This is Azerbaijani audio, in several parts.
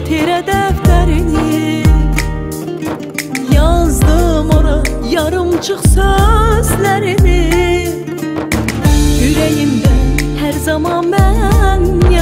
xatirə dəftərini Yazdım ora yarımçıq sözlərini Ürəyimdə hər zaman mən yazdım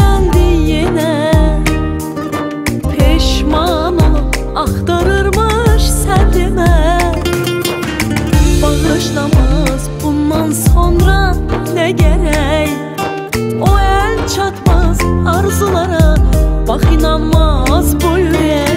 yandı yenə Peşman olub axtarırmış səbrimə Bağışlamaz bundan sonra nə gərək O əl çatmaz arzulara Bax inanmaz bu ürək